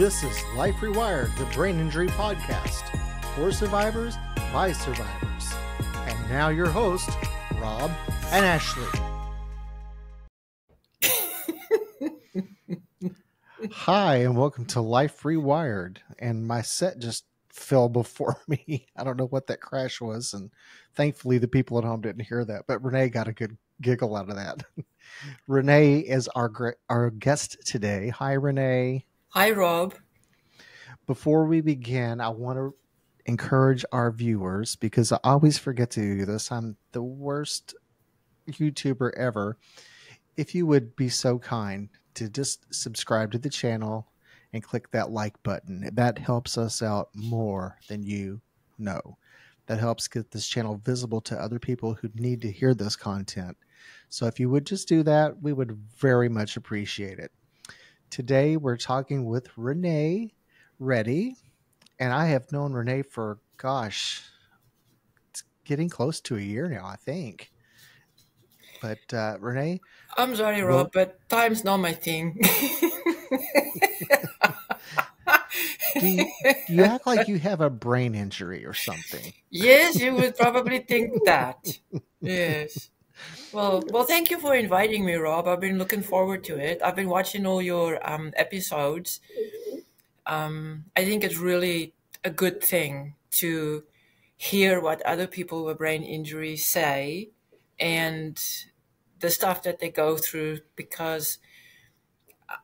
This is Life Rewired, the brain injury podcast for survivors by survivors. And now your host, Rob and Ashley. Hi, and welcome to Life Rewired. And my set just fell before me. I don't know what that crash was, and thankfully the people at home didn't hear that. But Rene got a good giggle out of that. Rene is our our guest today. Hi, Rene. Hi, Rob. Before we begin, I want to encourage our viewers because I always forget to do this. I'm the worst YouTuber ever. If you would be so kind to just subscribe to the channel and click that like button, that helps us out more than you know. That helps get this channel visible to other people who need to hear this content. So if you would just do that, we would very much appreciate it. Today we're talking with Rene Ready, and I have known Rene for gosh, it's getting close to a year now, I think. But uh, Rene, I'm sorry, Rob, well, but time's not my thing. do, you, do you act like you have a brain injury or something? Yes, you would probably think that. Yes. Well, well, thank you for inviting me, Rob. I've been looking forward to it. I've been watching all your um, episodes. Um, I think it's really a good thing to hear what other people with brain injuries say and the stuff that they go through because uh,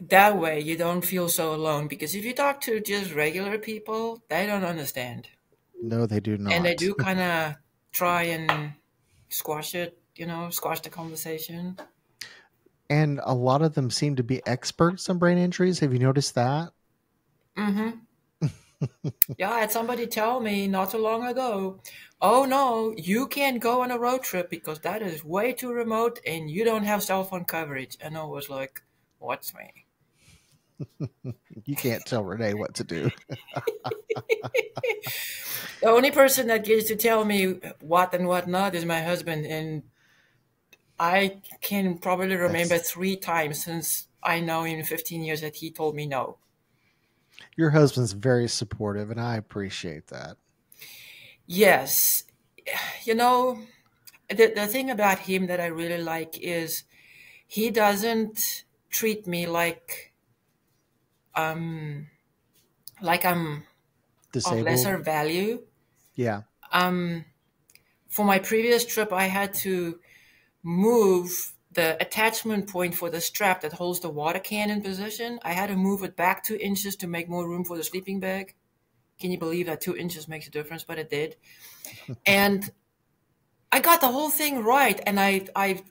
that way you don't feel so alone. Because if you talk to just regular people, they don't understand. No, they do not. And they do kind of try and squash it you know, squash the conversation. And a lot of them seem to be experts on brain injuries. Have you noticed that? Mm-hmm. yeah, I had somebody tell me not too long ago, oh no, you can't go on a road trip because that is way too remote and you don't have cell phone coverage. And I was like, what's me? you can't tell Rene what to do. the only person that gets to tell me what and what not is my husband. And I can probably remember That's... three times since I know him 15 years that he told me no. Your husband's very supportive, and I appreciate that. Yes. You know, the, the thing about him that I really like is he doesn't treat me like um like I'm Disabled. of lesser value. Yeah. Um for my previous trip I had to move the attachment point for the strap that holds the water can in position. I had to move it back two inches to make more room for the sleeping bag. Can you believe that two inches makes a difference? But it did. and I got the whole thing right. And I, I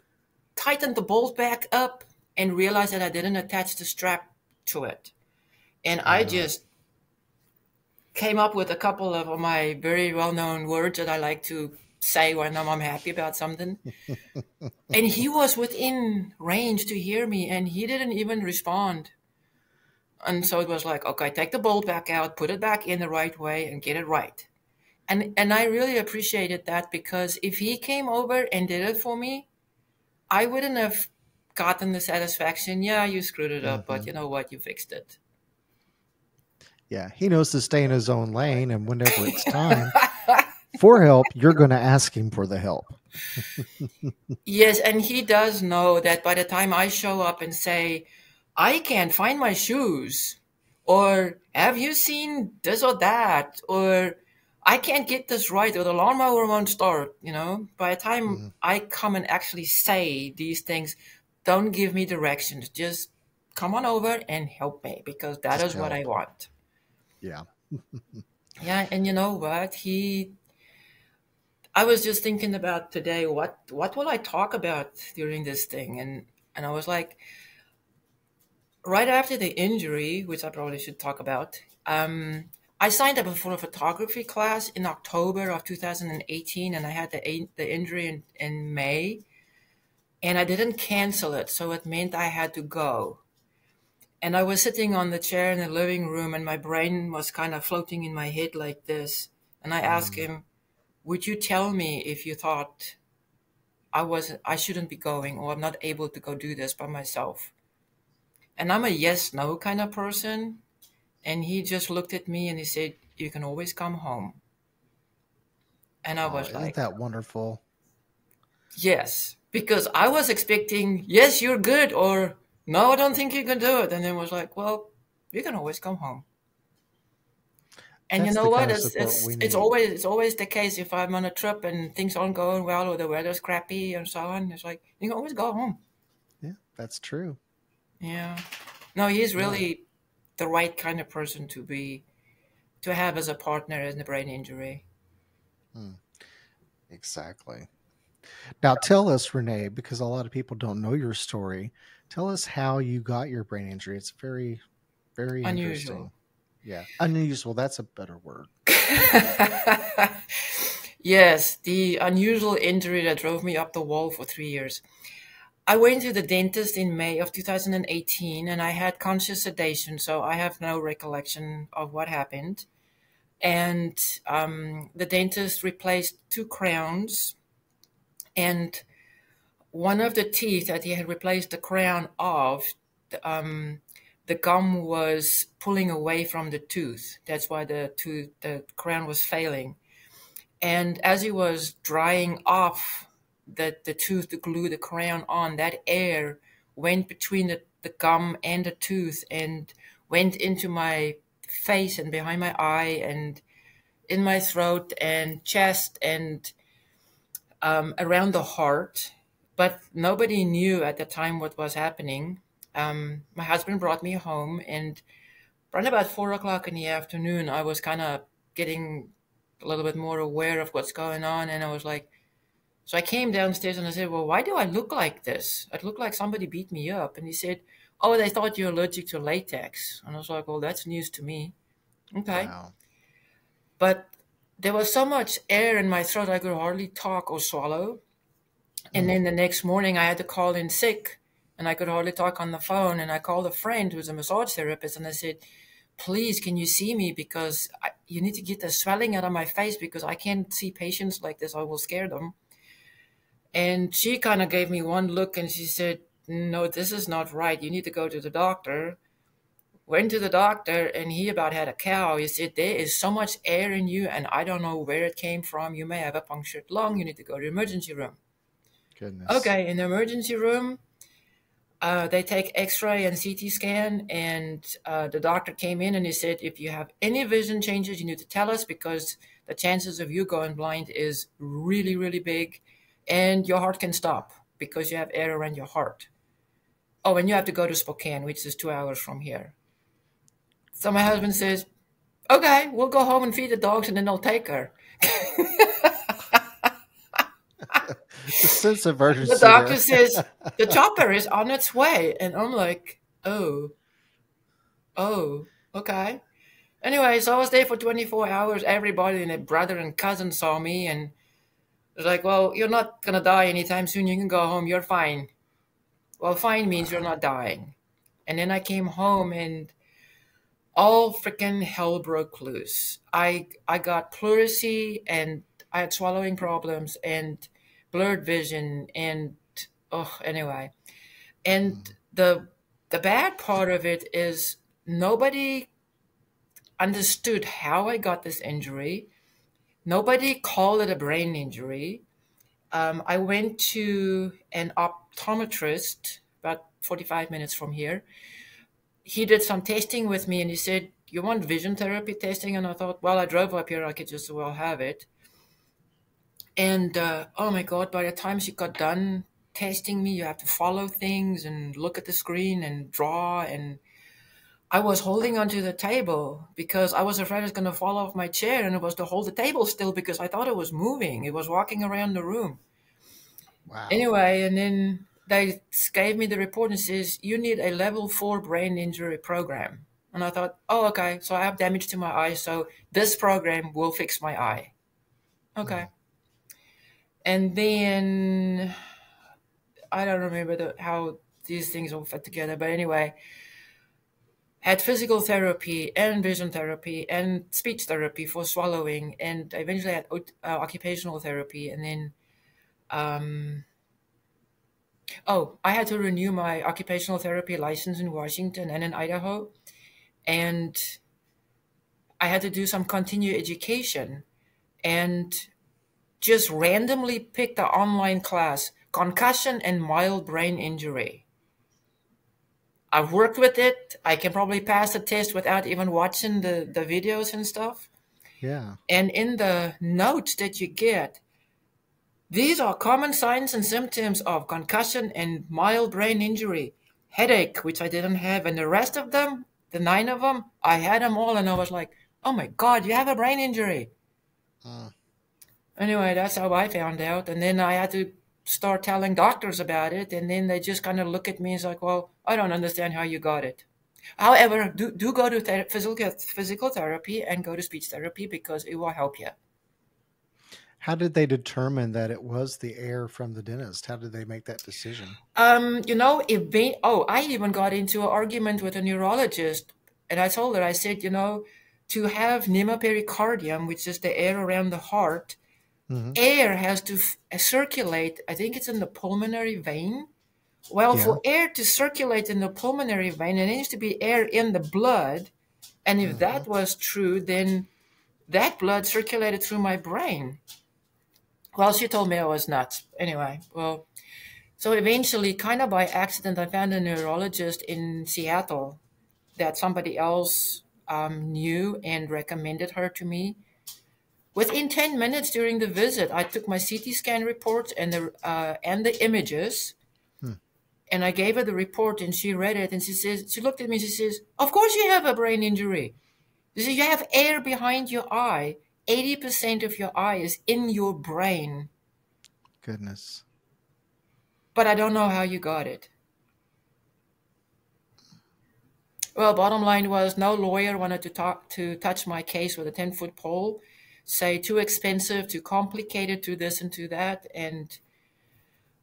tightened the bolt back up and realized that I didn't attach the strap to it. And I just came up with a couple of my very well known words that I like to say when I'm happy about something. and he was within range to hear me and he didn't even respond. And so it was like, okay, take the bolt back out, put it back in the right way and get it right. And and I really appreciated that because if he came over and did it for me, I wouldn't have gotten the satisfaction, yeah, you screwed it up, mm-hmm. but you know what, you fixed it. Yeah, he knows to stay in his own lane and whenever it's time for help, you're going to ask him for the help. yes, and he does know that by the time I show up and say, I can't find my shoes, or have you seen this or that, or I can't get this right, or the lawnmower won't start, you know, by the time mm-hmm. I come and actually say these things, don't give me directions. Just come on over and help me because that Just is help. what I want. Yeah. yeah, and you know what? He I was just thinking about today what what will I talk about during this thing and and I was like right after the injury which I probably should talk about um, I signed up for a photography class in October of 2018 and I had the the injury in, in May and I didn't cancel it so it meant I had to go and I was sitting on the chair in the living room and my brain was kind of floating in my head like this and I asked mm. him would you tell me if you thought I was I shouldn't be going or I'm not able to go do this by myself? And I'm a yes no kind of person. and he just looked at me and he said, "You can always come home." And I Oh, was isn't like, that wonderful? "Yes," because I was expecting, "Yes, you're good," or "No, I don't think you can do it," and then was like, "Well, you can always come home." And you know what? It's it's it's always it's always the case if I'm on a trip and things aren't going well or the weather's crappy and so on. It's like you can always go home. Yeah, that's true. Yeah. No, he's Yeah. really the right kind of person to be to have as a partner in a brain injury. Hmm, exactly. Now, tell us, Rene, because a lot of people don't know your story. Tell us how you got your brain injury. It's very, very Unusual. Yeah, unusual. That's a better word. yes, the unusual injury that drove me up the wall for three years. I went to the dentist in May of 2018 and I had conscious sedation, so I have no recollection of what happened. And um, the dentist replaced two crowns, and one of the teeth that he had replaced the crown of, um, the gum was pulling away from the tooth. That's why the tooth, the crown was failing. And as he was drying off the, the tooth to glue the crown on, that air went between the, the gum and the tooth and went into my face and behind my eye and in my throat and chest and um, around the heart. But nobody knew at the time what was happening. Um, my husband brought me home, and around about four o'clock in the afternoon, I was kind of getting a little bit more aware of what's going on. And I was like, so I came downstairs and I said, Well, why do I look like this? I look like somebody beat me up. And he said, Oh, they thought you're allergic to latex. And I was like, Well, that's news to me. Okay. Wow. But there was so much air in my throat, I could hardly talk or swallow. And Mm. then the next morning, I had to call in sick and I could hardly talk on the phone. And I called a friend who's a massage therapist and I said, Please, can you see me? Because I, you need to get the swelling out of my face because I can't see patients like this. I will scare them. And she kind of gave me one look and she said, No, this is not right. You need to go to the doctor. Went to the doctor and he about had a cow. He said, There is so much air in you and I don't know where it came from. You may have a punctured lung. You need to go to the emergency room. Goodness. Okay, in the emergency room, uh, they take X-ray and CT scan, and uh, the doctor came in and he said, if you have any vision changes, you need to tell us because the chances of you going blind is really, really big, and your heart can stop because you have air around your heart. Oh, and you have to go to Spokane, which is two hours from here. So my husband says, okay, we'll go home and feed the dogs, and then they'll take her. the sense of urgency. the doctor says the chopper is on its way. And i'm like oh. Oh. Okay. Anyway so i was there for 24 hours. Everybody and their brother and cousin saw me and it's like well you're not gonna die anytime soon. You can go home. You're fine. Well fine means you're not dying. And then i came home and all freaking hell broke loose. I i got pleurisy and i had swallowing problems and blurred vision and oh anyway. And the the bad part of it is nobody understood how i got this injury. Nobody called it a brain injury. Um, i went to an optometrist about 45 minutes from here. He did some testing with me and he said you want vision therapy testing? And i thought well i drove up here. I could just as well have it and uh, oh my god, by the time she got done testing me, you have to follow things and look at the screen and draw. And I was holding onto the table because I was afraid I was going to fall off my chair, and it was to hold the table still because I thought it was moving. It was walking around the room. Wow. Anyway, and then they gave me the report and says you need a level four brain injury program. And I thought, oh, okay, so I have damage to my eye, so this program will fix my eye. Okay. And then I don't remember the, how these things all fit together, but anyway, had physical therapy and vision therapy and speech therapy for swallowing, and eventually had uh, occupational therapy, and then um, oh, I had to renew my occupational therapy license in Washington and in Idaho, and I had to do some continuing education and just randomly picked the online class concussion and mild brain injury. I've worked with it. I can probably pass the test without even watching the, the videos and stuff. Yeah. And in the notes that you get, these are common signs and symptoms of concussion and mild brain injury, headache, which I didn't have, and the rest of them, the nine of them, I had them all, and I was like, "Oh my God, you have a brain injury." Anyway, that's how I found out, and then I had to start telling doctors about it, and then they just kind of look at me and like, "Well, I don't understand how you got it." However, do do go to ther- physical physical therapy and go to speech therapy because it will help you. how did they determine that it was the air from the dentist? How did they make that decision? Um, you know, if they, oh, I even got into an argument with a neurologist, and I told her, I said, you know, to have pneumopericardium, which is the air around the heart, Mhm. air has to f- circulate. I think it's in the pulmonary vein. Well, for air to circulate in the pulmonary vein, it needs to be air in the blood. And if that was true, then that blood circulated through my brain. Well, she told me I was nuts. Anyway, well, so eventually, kind of by accident, I found a neurologist in Seattle that somebody else um, knew and recommended her to me. Within 10 minutes during the visit, I took my CT scan report and the, uh, and the images. And I gave her the report and she read it and she says, she looked at me and she says, Of course you have a brain injury. She said, You have air behind your eye. 80% of your eye is in your brain. Goodness. but I don't know how you got it. Well, bottom line was no lawyer wanted to talk to touch my case with a 10 foot pole, say too expensive, too complicated, too this and too that. And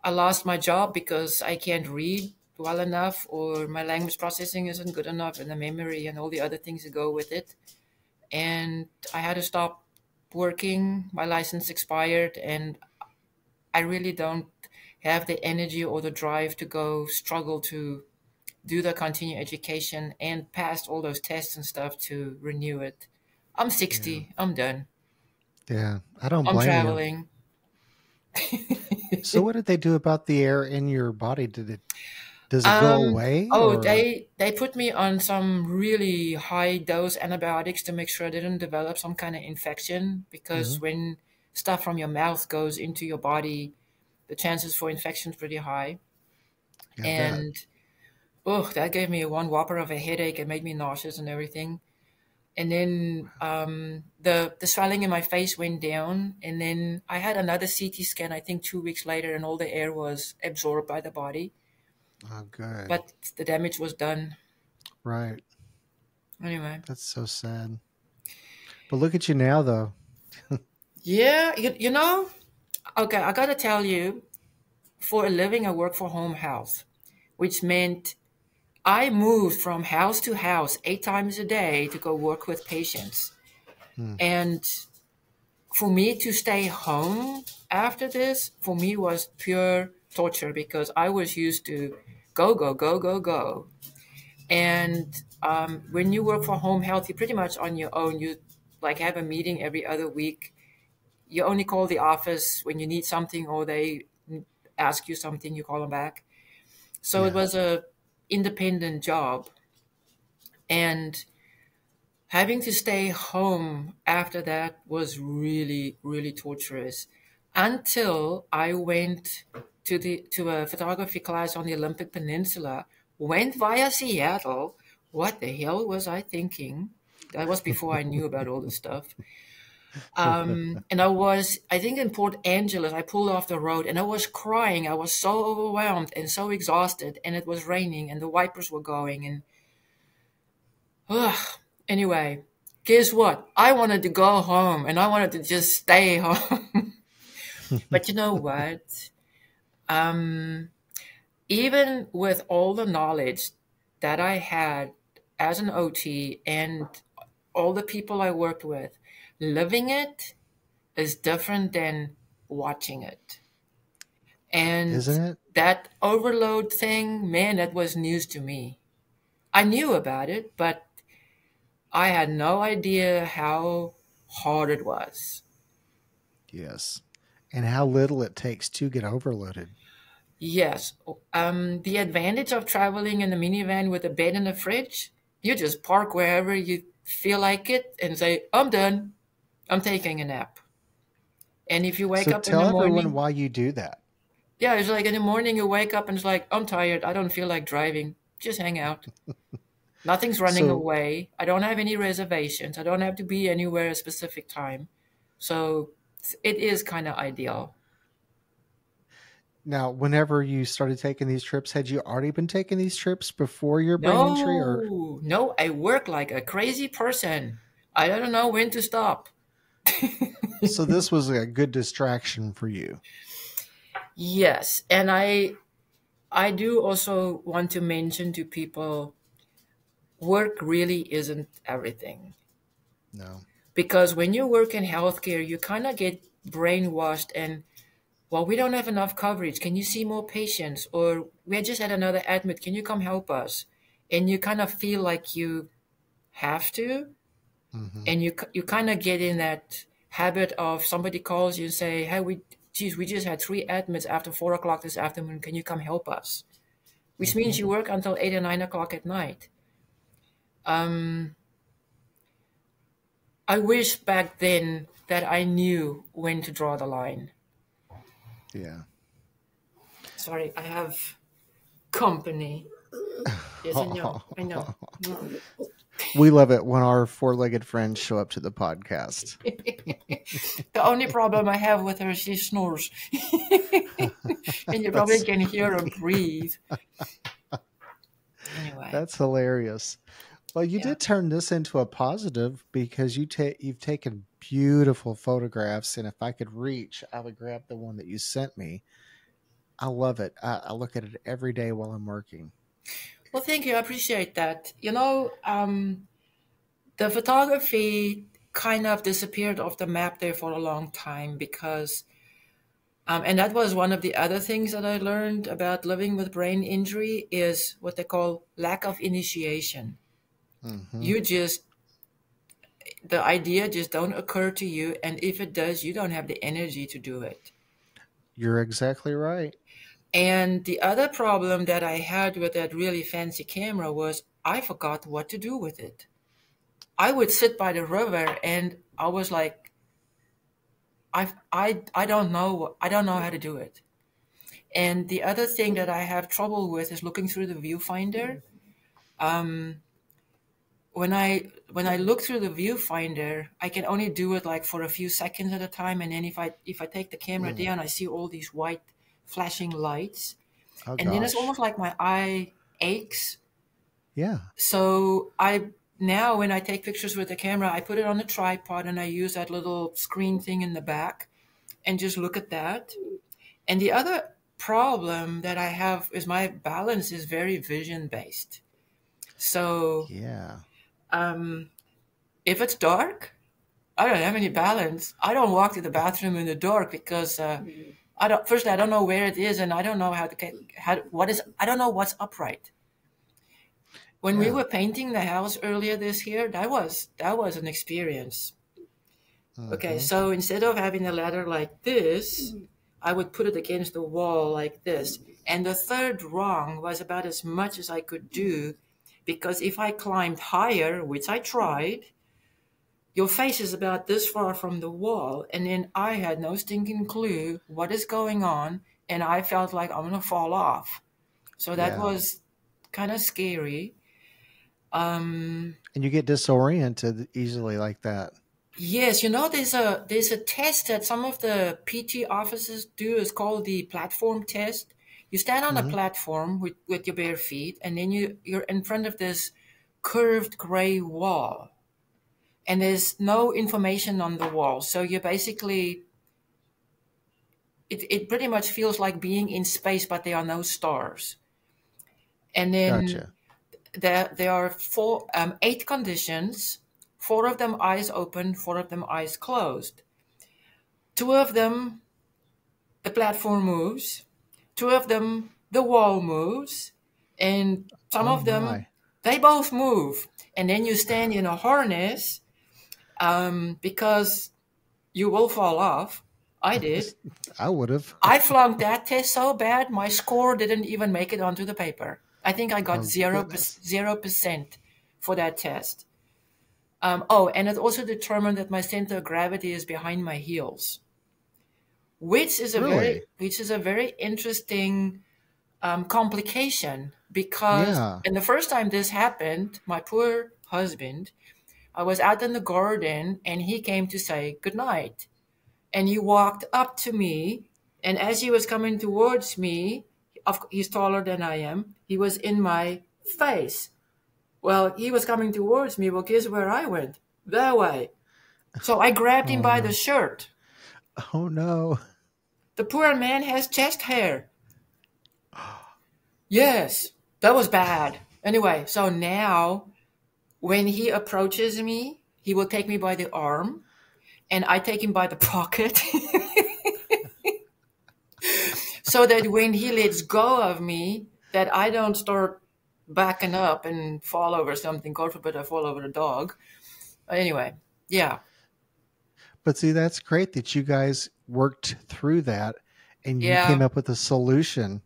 I lost my job because I can't read well enough or my language processing isn't good enough and the memory and all the other things that go with it. And I had to stop working. My license expired and I really don't have the energy or the drive to go struggle to do the continuing education and pass all those tests and stuff to renew it. I'm 60. I'm done. Yeah, I don't I'm blame you. So, what did they do about the air in your body? Did it does it go Um, away? oh, or- they they put me on some really high dose antibiotics to make sure I didn't develop some kind of infection because when stuff from your mouth goes into your body, the chances for infection is pretty high. And oh, that gave me one whopper of a headache and made me nauseous and everything. And then um, the the swelling in my face went down, and then I had another CT scan. I think two weeks later, and all the air was absorbed by the body, oh, good. but the damage was done right. anyway. That's so sad. But look at you now, though. Yeah, you, you know, okay, I gotta tell you, for a living, I work for home health, which meant I moved from house to house eight times a day to go work with patients. And for me to stay home after this, for me was pure torture because I was used to go, go, go, go, go. And um, when you work for home health, you're pretty much on your own. You like have a meeting every other week. You only call the office when you need something or they ask you something, you call them back. So it was a independent job. And having to stay home after that was really, really torturous until I went to the to a photography class on the Olympic Peninsula, went via Seattle. What the hell was I thinking? That was before I knew about all this stuff. Um, and I was, I think in Port Angeles, I pulled off the road and I was crying. I was so overwhelmed and so exhausted, and it was raining and the wipers were going. And Ugh. anyway, guess what? I wanted to go home and I wanted to just stay home. but you know what? Um, even with all the knowledge that I had as an OT and all the people I worked with, living it is different than watching it. And Isn't it? that overload thing, man, that was news to me. I knew about it, but I had no idea how hard it was. Yes. And how little it takes to get overloaded. Yes. Um, the advantage of traveling in a minivan with a bed and a fridge, you just park wherever you feel like it and say, I'm done. I'm taking a nap. And if you wake So up in the tell everyone why you do that. yeah, it's like in the morning you wake up and it's like, I'm tired. I don't feel like driving. Just hang out. Nothing's running So away. I don't have any reservations. I don't have to be anywhere at a specific time. So it is kind of ideal. now, whenever you started taking these trips, had you already been taking these trips before your brain injury or No, no, I work like a crazy person. I don't know when to stop. So this was a good distraction for you? Yes, and I I do also want to mention to people work really isn't everything. No. Because when you work in healthcare, you kind of get brainwashed and well, we don't have enough coverage. Can you see more patients? Or we just had another admit. Can you come help us? And you kind of feel like you have to. Hmm and you you kind of get in that habit of somebody calls you and say, "Hey, we, geez, we just had three admits after four o'clock this afternoon. Can you come help us?" Which means hmm you work until eight or nine o'clock at night. Um, I wish back then that I knew when to draw the line. Yeah. Sorry, I have company. Yes, I know. I know. we love it when our four-legged friends show up to the podcast. the only problem I have with her is she snores. and you probably can hear her breathe. Anyway, that's hilarious. Well, you yeah. did turn this into a positive because you ta- you've taken beautiful photographs, and if I could reach, I would grab the one that you sent me. I love it. I, I look at it every day while I'm working. Well, thank you. I appreciate that. You know, um, the photography kind of disappeared off the map there for a long time because, um, and that was one of the other things that I learned about living with brain injury is what they call lack of initiation. hmm You just the idea just don't occur to you and if it does you don't have the energy to do it You're exactly right. And the other problem that i had with that really fancy camera was i forgot what to do with it. I would sit by the river and i was like i i i don't know i don't know how to do it. And the other thing that i have trouble with is looking through the viewfinder. Um when I when I look through the viewfinder, I can only do it like for a few seconds at a time, and then if I if I take the camera Mm. down, I see all these white flashing lights, Oh and then it's almost like my eye aches. Yeah. So I now when I take pictures with the camera, I put it on a tripod and I use that little screen thing in the back and just look at that. And the other problem that I have is my balance is very vision based. So Yeah. um, if it's dark, I don't have any balance. I don't walk to the bathroom in the dark because uh, I don't. Firstly, I don't know where it is, and I don't know how to how what is. I don't know what's upright. When we were painting the house earlier this year, that was that was an experience. Okay, hmm so instead of having a ladder like this, I would put it against the wall like this. And the third rung was about as much as I could do because if I climbed higher, which I tried, your face is about this far from the wall. And then I had no stinking clue what is going on. And I felt like I'm going to fall off. So that Yeah. was kind of scary. Um, And you get disoriented easily like that. Yes, you know, there's a there's a test that some of the PT offices do. It's called the platform test. You stand on a hmm platform with, with your bare feet, and then you you're in front of this curved gray wall, and there's no information on the wall. So you're basically it it pretty much feels like being in space, but there are no stars. And then Gotcha. there there are four um, eight conditions. Four of them eyes open, four of them eyes closed. Two of them the platform moves. Two of them the wall moves, and some Oh of them my. They both move. And then you stand in a harness um, because you will fall off. I did. I would have. I flunked that test so bad, my score didn't even make it onto the paper. I think I got Oh, zero zero percent for that test. Um, oh, and it also determined that my center of gravity is behind my heels, which is a very which is a very interesting um, complication because Yeah. and the first time this happened, my poor husband, I was out in the garden and he came to say good night and he walked up to me and as he was coming towards me of he's taller than i am he was in my face. Well he was coming towards me well guess where i went? That way. So i grabbed him Oh, by no. the shirt. Oh no. the poor man has chest hair. Yes that was bad. Anyway so now when he approaches me he will take me by the arm and I take him by the pocket so that when he lets go of me, that I don't start backing up and fall over something. God forbid I fall over a dog. Anyway, yeah. But see, that's great that you guys worked through that and you Yeah. came up with a solution.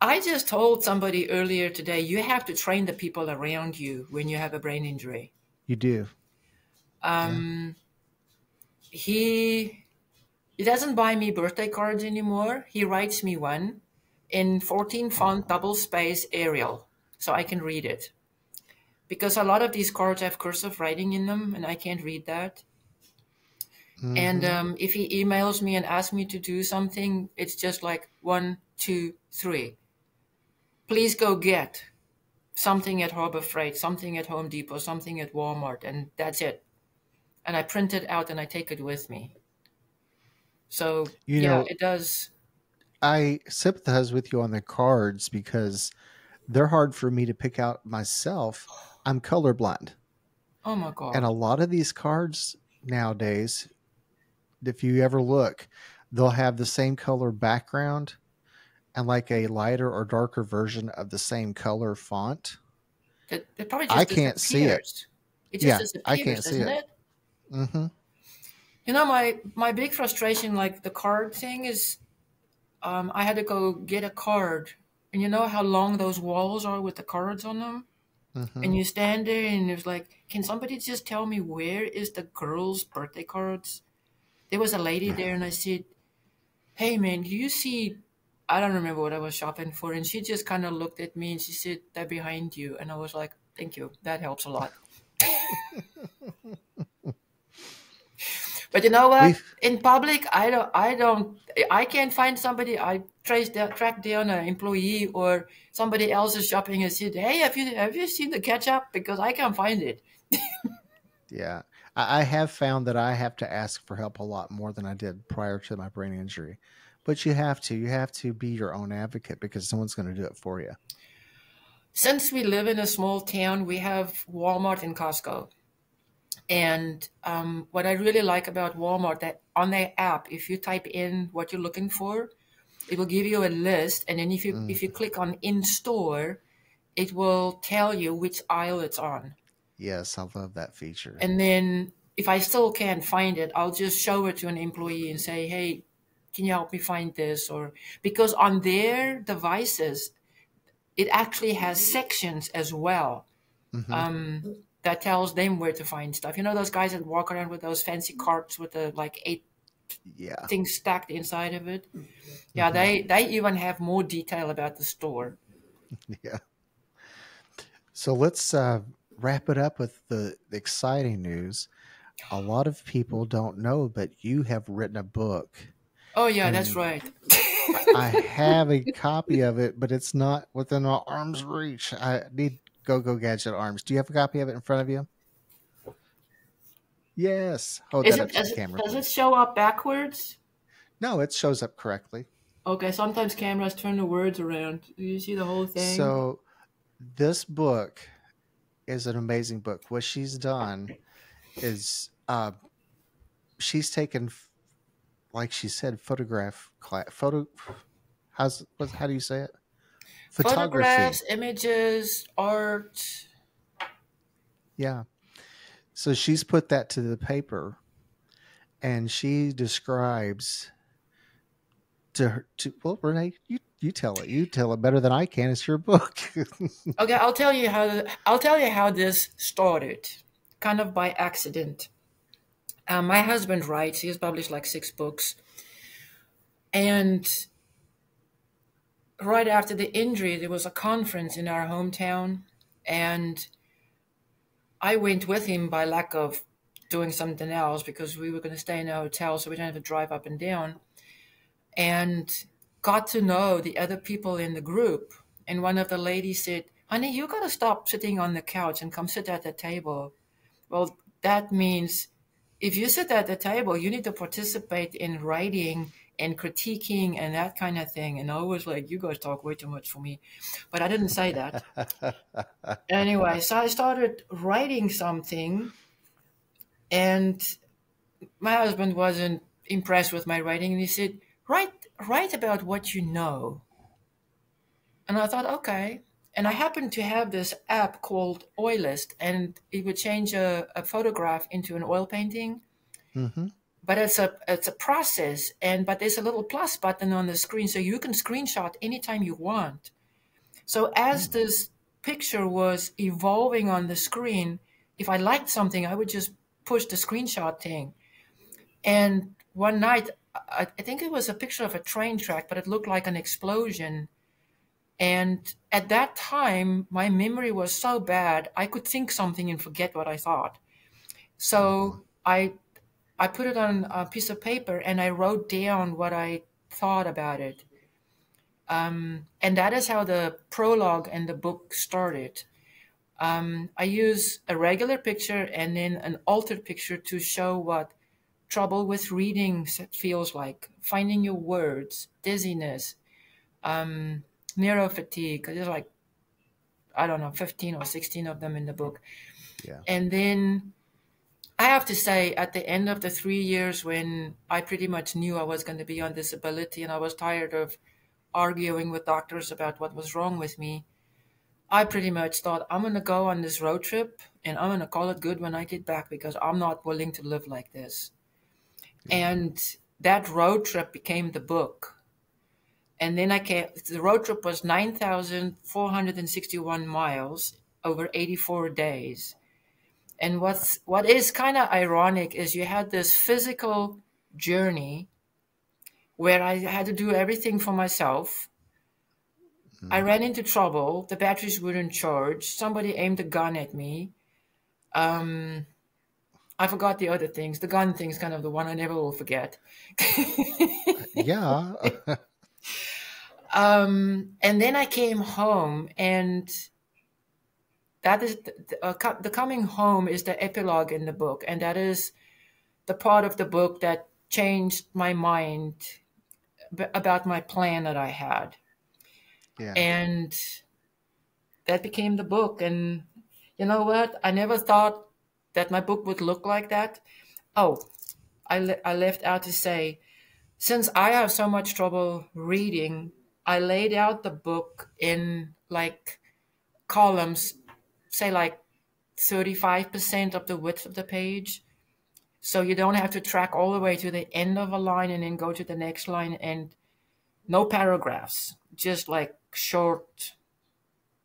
I just told somebody earlier today, you have to train the people around you when you have a brain injury. You do. Um, he he doesn't buy me birthday cards anymore. He writes me one in 14 font double space Arial so I can read it. Because a lot of these cards have cursive writing in them and I can't read that. And Mhm. um, if he emails me and asks me to do something, it's just like one, two, three. Please go get something at Harbor Freight, something at Home Depot, something at Walmart, and that's it. And I print it out and I take it with me. So You yeah, know- it does. I sympathize with you on the cards because they're hard for me to pick out myself. I'm colorblind. Oh my god. And a lot of these cards nowadays, if you ever look, they'll have the same color background and like a lighter or darker version of the same color font. It, it probably I can't see it. It Yeah, just I can't see it. it? hmm You know, my my big frustration, like the card thing, is um, I had to go get a card, and you know how long those walls are with the cards on them, hmm and you stand there, and it's like, can somebody just tell me where is the girls' birthday cards? There was a lady there, and I said, "Hey, man, do you see?" I don't remember what I was shopping for, and she just kind of looked at me and she said, "They're behind you," and I was like, "Thank you, that helps a lot." But you know what? We've- In public, I don't, I don't, I can't find somebody. I trace down, track down an employee or somebody else is shopping and said, "Hey, have you have you seen the ketchup?" Because I can't find it. Yeah. I, I have found that I have to ask for help a lot more than I did prior to my brain injury. But you have to. You have to be your own advocate because someone's going to do it for you. Since we live in a small town, we have Walmart and Costco. And um, what I really like about Walmart that on their app, if you type in what you're looking for, it will give you a list, and then if you Mm. if you click on in store, it will tell you which aisle it's on. Yes, I love that feature. And then if I still can't find it, I'll just show it to an employee and say, "Hey, can you help me find this?" Or because on their devices, it actually has sections as well Mhm. um, that tells them where to find stuff. You know those guys that walk around with those fancy carts with the like eight yeah. things stacked inside of it. Yeah, Mhm. they they even have more detail about the store. Yeah. So let's uh, wrap it up with the exciting news. A lot of people don't know, but you have written a book. Oh yeah, that's right. I have a copy of it, but it's not within our arm's reach. I need Go Go Gadget arms. Do you have a copy of it in front of you? Yes. Hold Is that it, up to the it, camera. does it show up backwards? No, it shows up correctly. Okay, sometimes cameras turn the words around. Do you see the whole thing? So, this book is an amazing book. What she's done is uh, she's taken, like she said, photograph class. Photo. How's what, how do you say it? photographs, images, art. Yeah. So she's put that to the paper and she describes to her to well rene you you tell it you tell it better than i can it's your book okay i'll tell you how i'll tell you how this started kind of by accident um, my husband writes he has published like six books and right after the injury there was a conference in our hometown and i went with him by lack of doing something else because we were going to stay in a hotel so we didn't have to drive up and down and got to know the other people in the group. And one of the ladies said, Honey, you got to stop sitting on the couch and come sit at the table. Well, that means if you sit at the table, you need to participate in writing and critiquing and that kind of thing. And I was like, you guys talk way too much for me. But I didn't say that. anyway, so I started writing something, and my husband wasn't impressed with my writing. And he said, write write about what you know. And I thought, okay. And I happened to have this app called Oilist, and it would change a, a photograph into an oil painting. Mm-hmm. But it's a it's a process, and but there's a little plus button on the screen, so you can screenshot anytime you want. So as mm. this picture was evolving on the screen, if I liked something, I would just push the screenshot thing. And one night I, I think it was a picture of a train track, but it looked like an explosion. And at that time, my memory was so bad, I could think something and forget what I thought. So I, I put it on a piece of paper and I wrote down what I thought about it. Um, and that is how the prologue and the book started. Um, I use a regular picture and then an altered picture to show what trouble with reading feels like, finding your words, dizziness, um, neuro fatigue. There's like, I don't know, 15 or 16 of them in the book. Yeah. And then I have to say, at the end of the three years when I pretty much knew I was going to be on disability and I was tired of arguing with doctors about what was wrong with me, I pretty much thought, I'm going to go on this road trip and I'm going to call it good when I get back because I'm not willing to live like this. And that road trip became the book. And then I came, the road trip was 9,461 miles over 84 days. And what's, what is kind of ironic is you had this physical journey where I had to do everything for myself. Mm. I ran into trouble. The batteries wouldn't charge. Somebody aimed a gun at me. Um, I forgot the other things. The gun thing is kind of the one I never will forget. yeah. um, and then I came home, and that is the, uh, the coming home is the epilogue in the book, and that is the part of the book that changed my mind about my plan that I had. Yeah. And that became the book. And you know what? I never thought that my book would look like that. Oh, I, le- I left out to say, since I have so much trouble reading, I laid out the book in like columns, say like 35% of the width of the page. So you don't have to track all the way to the end of a line and then go to the next line and no paragraphs, just like short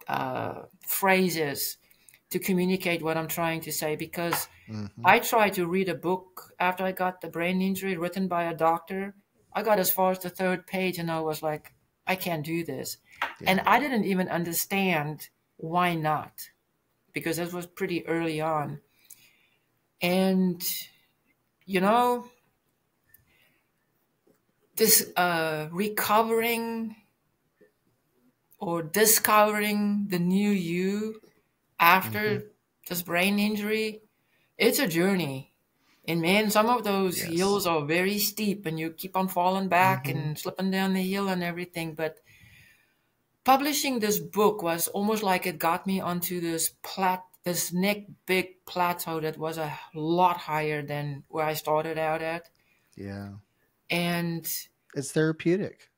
uh, phrases to communicate what I'm trying to say because mm-hmm. I tried to read a book after I got the brain injury written by a doctor. I got as far as the third page and I was like, I can't do this. Yeah. And I didn't even understand why not because this was pretty early on. And, you know, this uh, recovering or discovering the new you after mm-hmm. this brain injury, it's a journey. And man, some of those yes. hills are very steep and you keep on falling back mm-hmm. and slipping down the hill and everything. But publishing this book was almost like it got me onto this plat this neck big plateau that was a lot higher than where I started out at. Yeah. And it's therapeutic.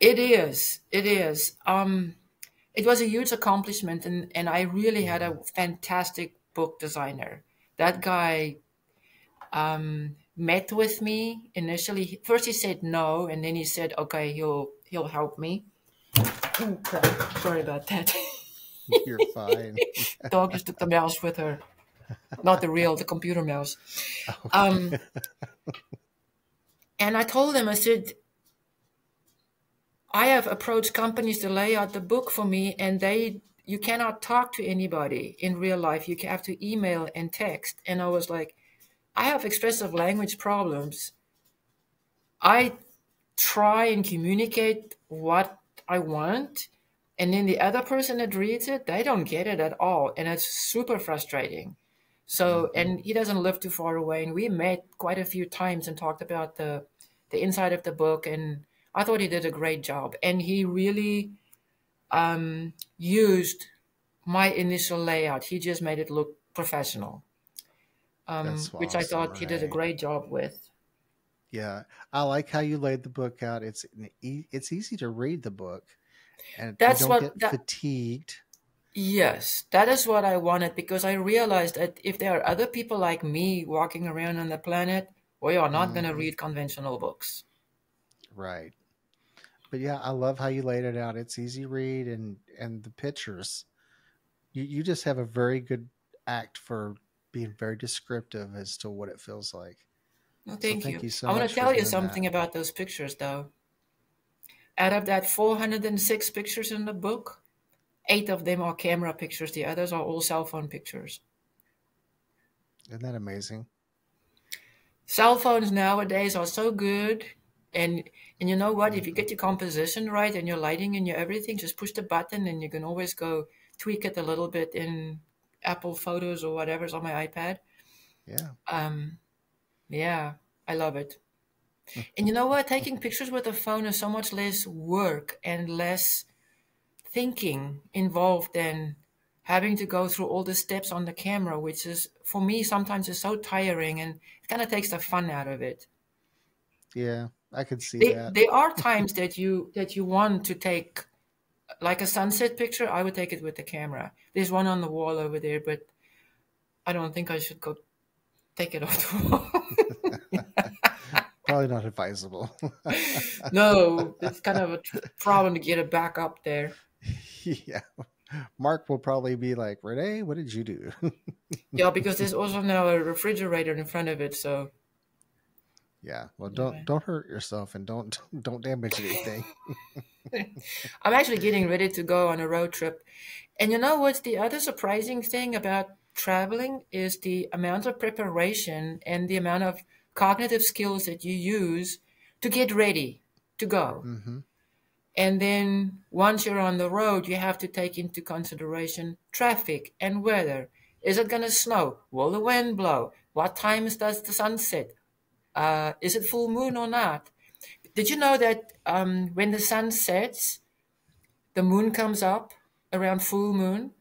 It is. It is. Um it was a huge accomplishment, and and I really had a fantastic book designer. That guy um, met with me initially. First, he said no, and then he said, "Okay, he'll he'll help me." Okay, sorry about that. You're fine. Dog just took the mouse with her, not the real, the computer mouse. Um, and I told him, I said, I have approached companies to lay out the book for me, and they you cannot talk to anybody in real life. You have to email and text. And I was like, I have expressive language problems. I try and communicate what I want, and then the other person that reads it, they don't get it at all, and it's super frustrating. So, mm-hmm. and he doesn't live too far away, and we met quite a few times and talked about the the inside of the book, and I thought he did a great job, and he really um, used my initial layout. He just made it look professional, um, which I thought he did a great job with. Yeah, I like how you laid the book out. It's it's easy to read the book, and that's what get that, fatigued. Yes, that is what I wanted because I realized that if there are other people like me walking around on the planet, we are not mm. going to read conventional books. Right. But yeah, I love how you laid it out. It's easy read and and the pictures. You you just have a very good act for being very descriptive as to what it feels like. Well, thank, so thank you. you so I want to tell you something that. about those pictures, though. Out of that 406 pictures in the book, eight of them are camera pictures. The others are all cell phone pictures. Isn't that amazing? Cell phones nowadays are so good, and and you know what? If you get your composition right and your lighting and your everything, just push the button, and you can always go tweak it a little bit in Apple Photos or whatever's on my iPad. Yeah. Um, yeah, I love it. and you know what? Taking pictures with a phone is so much less work and less thinking involved than having to go through all the steps on the camera, which is for me sometimes is so tiring and it kind of takes the fun out of it. Yeah, I could see they, that. There are times that you that you want to take like a sunset picture. I would take it with the camera. There's one on the wall over there, but I don't think I should go take it off the wall. Probably not advisable. no, it's kind of a problem to get it back up there. Yeah. Mark will probably be like, Rene, what did you do? yeah, because there's also now a refrigerator in front of it, so yeah. Well don't yeah. don't hurt yourself and don't don't damage anything. I'm actually getting ready to go on a road trip. And you know what's the other surprising thing about traveling is the amount of preparation and the amount of cognitive skills that you use to get ready to go. Mm-hmm. And then once you're on the road, you have to take into consideration traffic and weather. Is it going to snow? Will the wind blow? What times does the sun set? Uh, is it full moon or not? Did you know that um, when the sun sets, the moon comes up around full moon?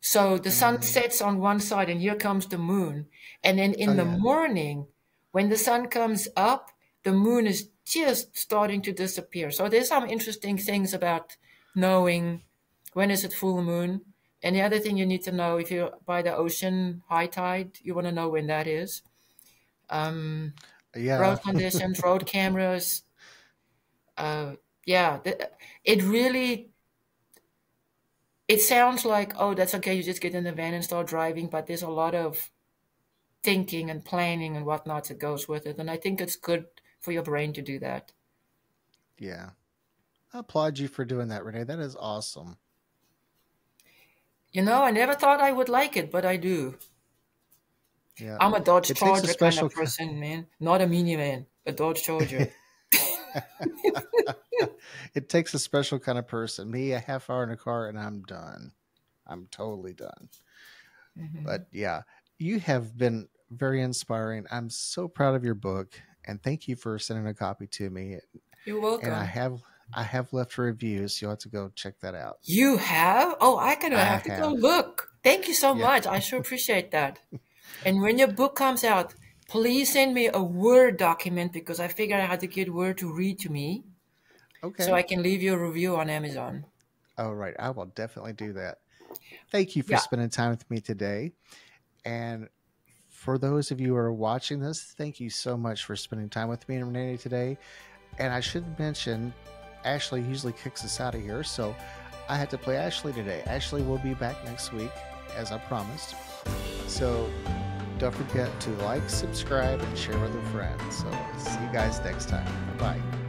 So the sun mm. sets on one side and here comes the moon. And then in oh, the yeah. morning, when the sun comes up, the moon is just starting to disappear. So there's some interesting things about knowing when is it full moon. And the other thing you need to know if you're by the ocean, high tide, you want to know when that is. Um, yeah. road conditions, road cameras. Uh, yeah, it really. It sounds like oh, that's okay. You just get in the van and start driving, but there's a lot of thinking and planning and whatnot that goes with it, and I think it's good for your brain to do that. Yeah, I applaud you for doing that, Rene. That is awesome. You know, I never thought I would like it, but I do. Yeah. I'm a Dodge it Charger a kind of person, man. Not a minivan, a Dodge Charger. it takes a special kind of person. Me, a half hour in a car, and I'm done. I'm totally done. Mm-hmm. But yeah, you have been very inspiring. I'm so proud of your book, and thank you for sending a copy to me. You're welcome. And I have I have left reviews. You'll have to go check that out. You have? Oh, I gotta I have to go look. Thank you so yeah. much. I sure appreciate that. And when your book comes out, please send me a Word document because I figured I had to get Word to read to me. Okay. So I can leave you a review on Amazon. All right, I will definitely do that. Thank you for Yeah. spending time with me today. And for those of you who are watching this, thank you so much for spending time with me and Rene today. And I should mention, Ashley usually kicks us out of here, so I had to play Ashley today. Ashley will be back next week, as I promised. So don't forget to like, subscribe, and share with your friends. So see you guys next time. Bye bye.